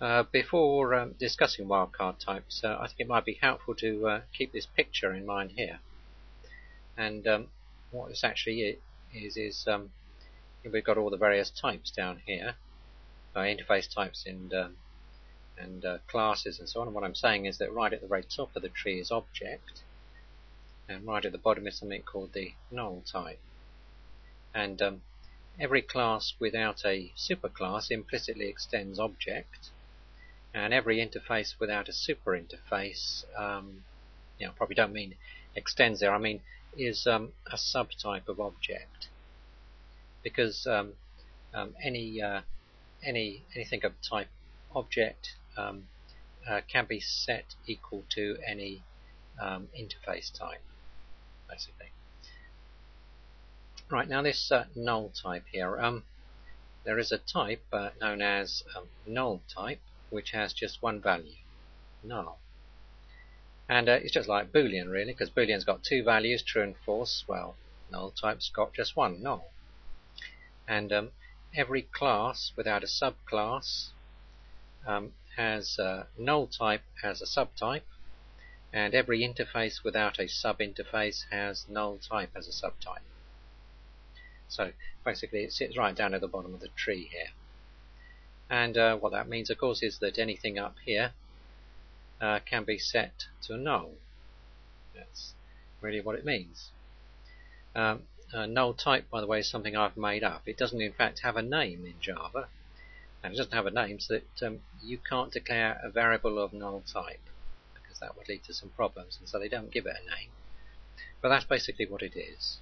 Uh, before um, discussing wildcard types, uh, I think it might be helpful to uh, keep this picture in mind here. And um, what this actually is, is um, we've got all the various types down here, uh, interface types and, um, and uh, classes and so on. And what I'm saying is that right at the very top of the tree is object, and right at the bottom is something called the null type. And um, every class without a superclass implicitly extends object, and every interface without a super interface, um, you know, probably don't mean extends there, I mean is um, a subtype of object. Because um, um, any uh, any anything of type object um, uh, can be set equal to any um, interface type, basically. Right now, this uh, null type here, there is a type uh, known as null type, which has just one value, null. And uh, it's just like Boolean really, because Boolean's got two values, true and false. Well, null type's got just one, null. And um, every class without a subclass um, has a null type as a subtype, and every interface without a subinterface has null type as a subtype. So basically it sits right down at the bottom of the tree here. And uh, what that means, of course, is that anything up here uh, can be set to null. That's really what it means. Um, null type, by the way, is something I've made up. It doesn't, in fact, have a name in Java. And it doesn't have a name, so that um, you can't declare a variable of null type, because that would lead to some problems, and so they don't give it a name. But that's basically what it is.